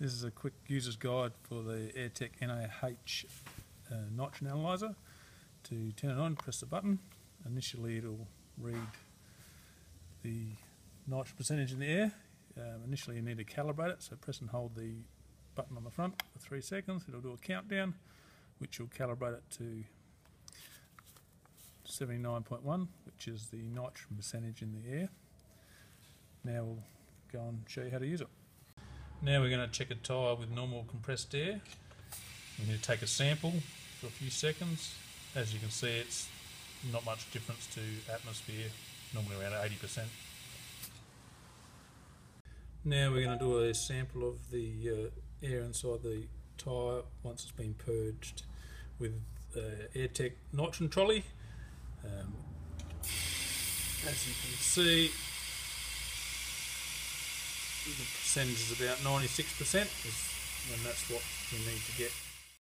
This is a quick user's guide for the Airtec NaH uh, nitrogen analyzer. To turn it on, press the button. Initially it'll read the nitrogen percentage in the air. Um, initially you need to calibrate it, so press and hold the button on the front for three seconds. It'll do a countdown, which will calibrate it to 79.1, which is the nitrogen percentage in the air. Now we'll go and show you how to use it. Now we're going to check a tyre with normal compressed air. We're going to take a sample for a few seconds. As you can see, it's not much difference to atmosphere, normally around 80%. Now we're going to do a sample of the uh, air inside the tyre once it's been purged with uh, Airtec nitrogen trolley. Um, as you can see, Mm-hmm. the percentage is about 96%, and that's what you need to get